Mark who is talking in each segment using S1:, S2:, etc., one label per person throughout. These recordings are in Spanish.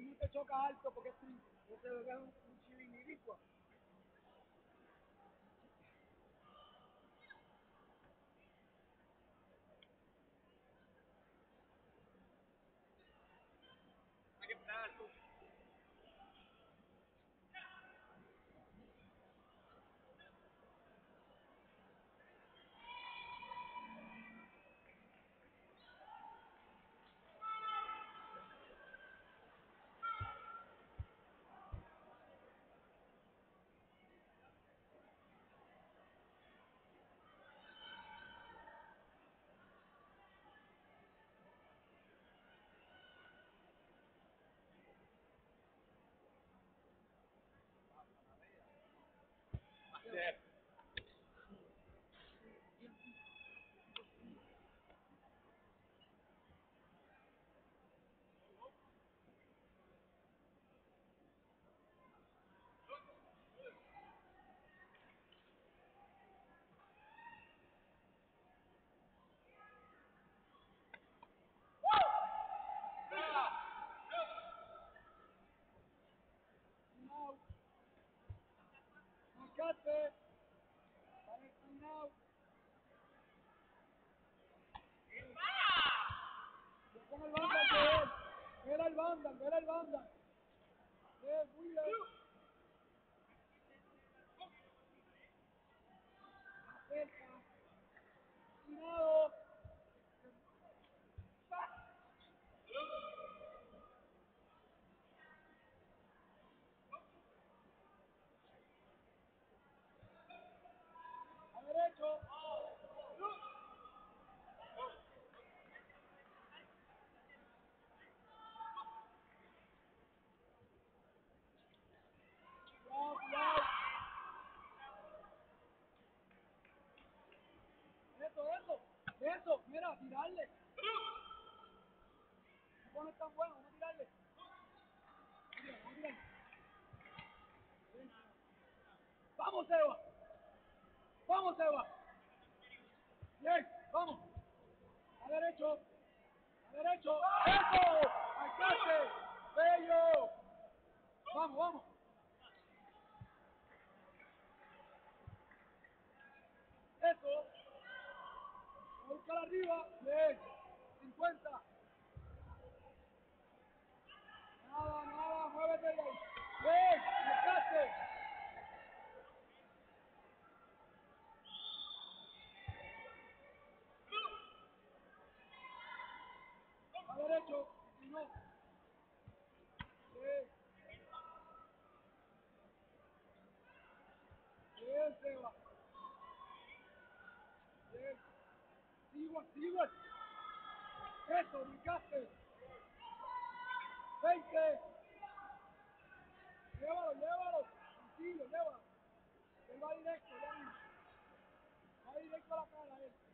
S1: él no te choca alto porque es que es un, cut, man. Eso. Mira, tirarle. No pones tan bueno, vamos a tirarle. Vamos a tirarle. Vamos, Eva. Vamos, Eva. Bien, vamos. A derecho. A derecho. ¡Eso! ¡Alcance! ¡Bello! Vamos, vamos. Eso. Buscar arriba. Bien. 50. Nada, nada. Muévete de ahí. Bien. Alcance. A derecho, si no. Bien. Bien, Seba. Bien. Sigo, sigo. Eso, brincaste. 20. Llévalo, llévalo. Tranquilo, llévalo. Él va directo, ya. Va directo a la cara, él.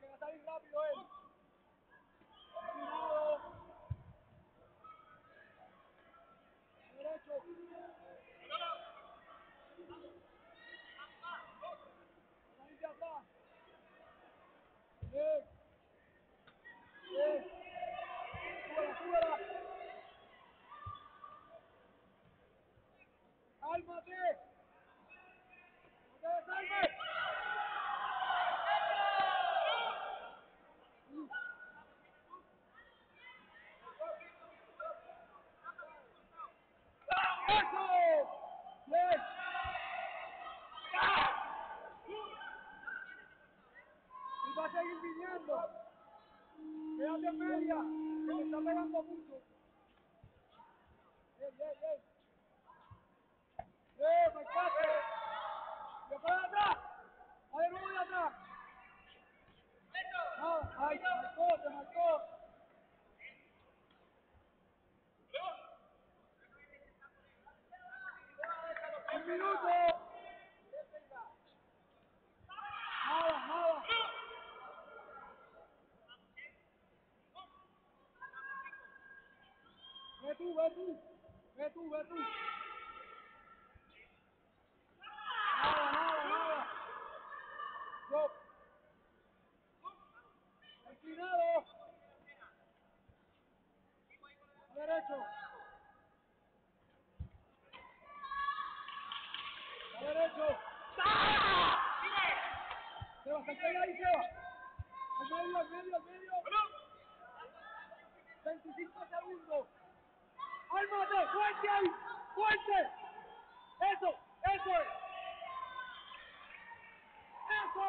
S1: que va a salir rápido él. ve tú. Ve tú, ve tú. Nada, nada, nada. Yo. Esquinado. Derecho. Derecho. Se va, se ahí, se va. Al medio, al medio, al medio. 25 segundos. ¡Ármate! ¡Fuerte ahí! ¡Fuerte! ¡Eso! ¡Eso es! ¡Eso!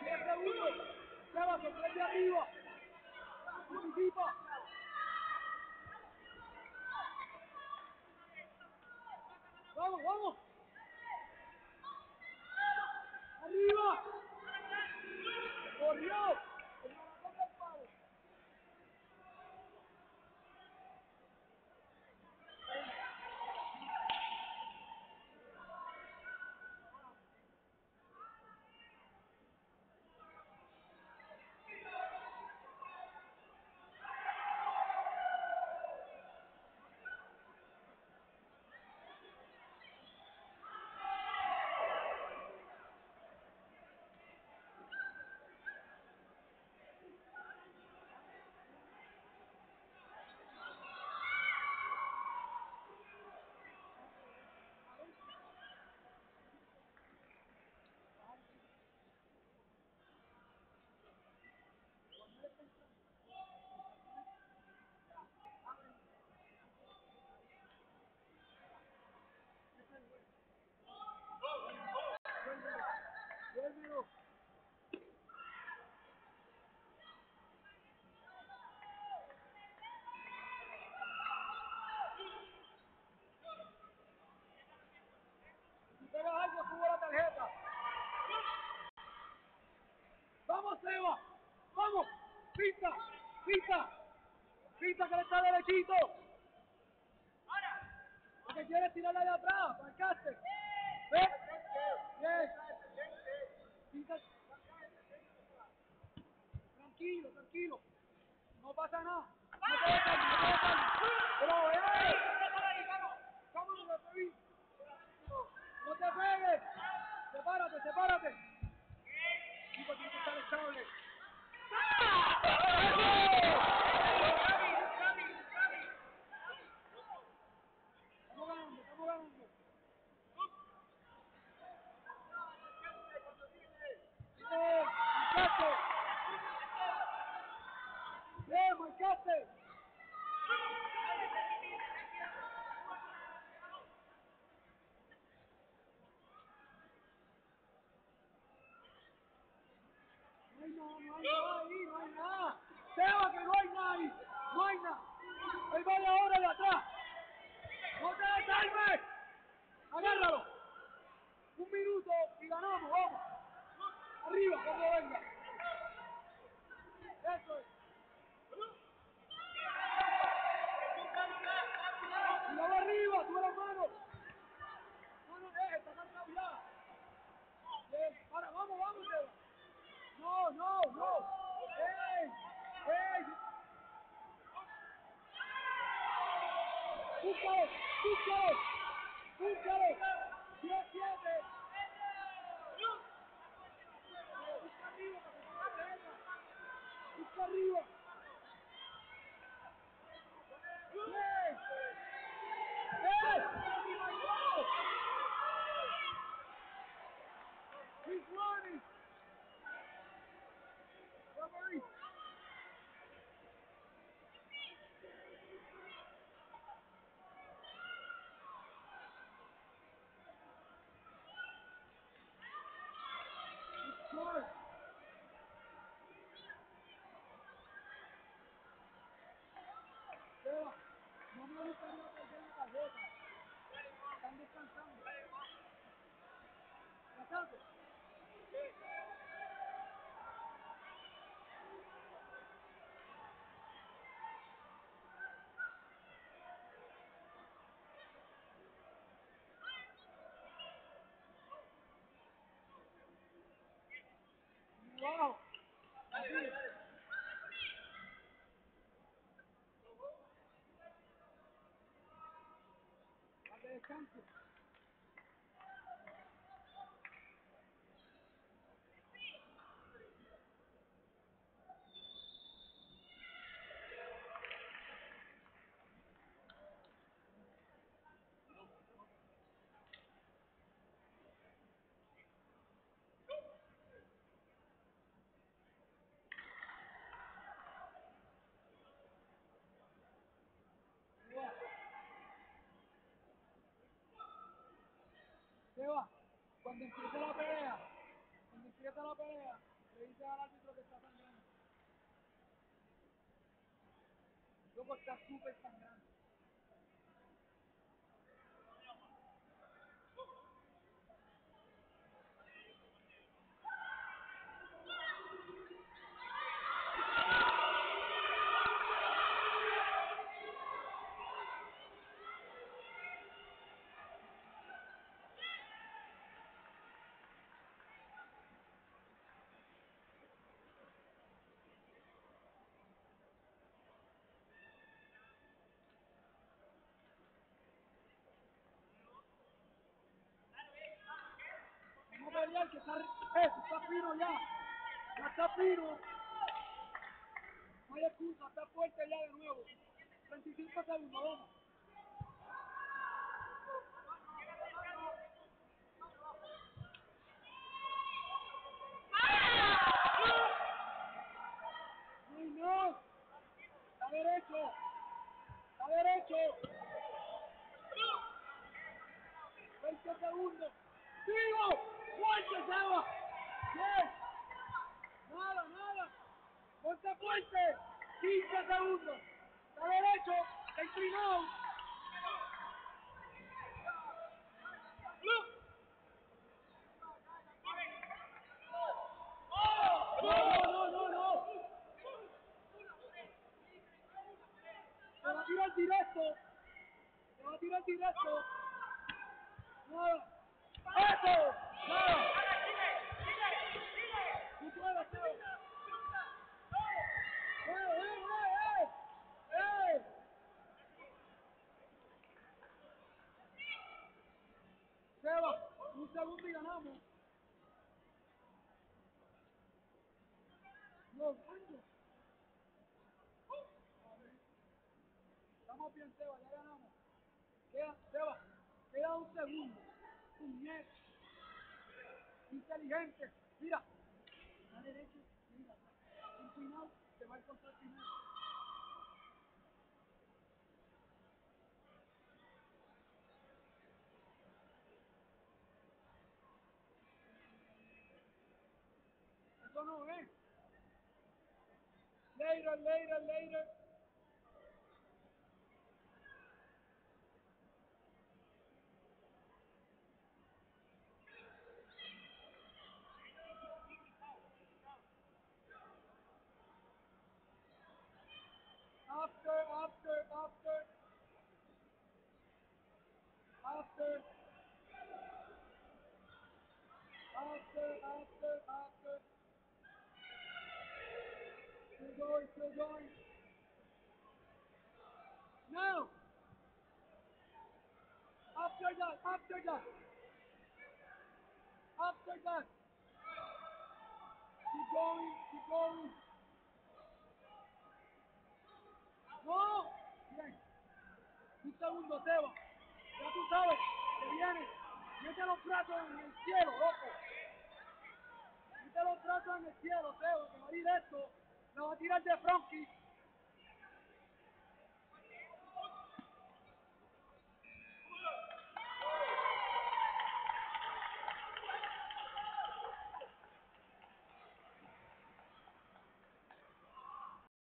S1: ¡Diez segundos! ¡Llévate! ¡Tres arriba! ¡Participa! Vamos, vamos. Arriba. Corrió. Seba. Vamos. Pita, pita. Pita que le está derechito. Ahora. Lo que quiere es tirarla de atrás. She said, Wow. Cuando empiece la pelea, cuando empiece la pelea, le dices al árbitro que está sangrando. Loco, está súper sangrando. Que está, eh, está fino ya. Ya está fino. No hay excusa, está fuerte ya de nuevo. 35 segundos, vamos. Ay, no. Está derecho. Está derecho. 20 segundos. ¡Sigo! ¡Fuerte, Seba! ¡Bien! Nada, nada. ¡Ponte fuerte! 15 segundos. Está derecho. Está inclinado. No, no, no, no. Se va a tirar directo. Se va a tirar directo. Nada. ¡Eso! ¡Nada! ¡Tú puedes, Seba! Un ya ganamos. Queda, Seba, queda un segundo. Puñet. Inteligente. Mira. A derecho, mira. Inclinado, te va a encontrar primero. Eso no es. Later, later, later. after, after, after, after. Still going, still going. Now. After that, after that. After that. Keep going, keep going. No. Bien. Un segundo, Seba. Ya tú sabes que viene. Mete los platos en el cielo, loco. Mete los brazos en el cielo, Teo, que directo. La va a tirar de Frankie.